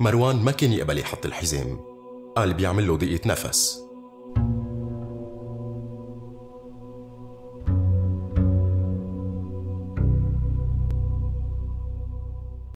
مروان ما كان يقبل يحط الحزام. قال بيعمل له ضيقة نفس.